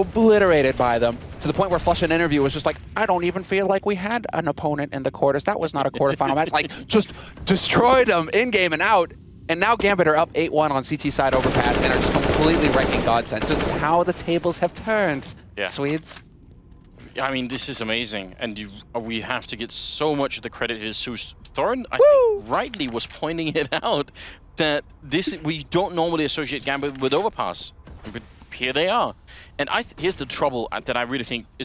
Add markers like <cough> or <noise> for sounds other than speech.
obliterated by them to the point where flusha in interview was just like, I don't even feel like we had an opponent in the quarters. That was not a quarterfinal match. Like, <laughs> just destroyed them in game and out. And now Gambit are up 8-1 on CT side overpass and are just completely wrecking Godsend. Just how the tables have turned, Yeah. Swedes. I mean, this is amazing, and you, uh, we have to get so much of the credit here. Zeus Thorin, I Woo! think, rightly was pointing it <laughs> out that this we don't normally associate Gambit with overpass, but here they are. And I th here's the trouble uh, that I really think